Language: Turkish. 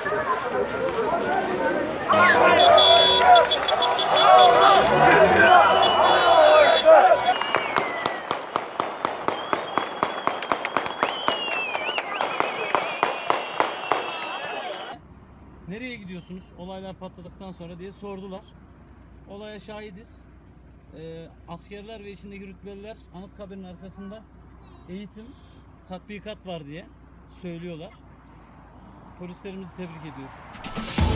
Nereye gidiyorsunuz olaylar patladıktan sonra diye sordular. Olaya şahidiz. Ee, askerler ve içindeki rütbeliler Anıtkabir'in arkasında eğitim, tatbikat var diye söylüyorlar. Polislerimizi tebrik ediyoruz.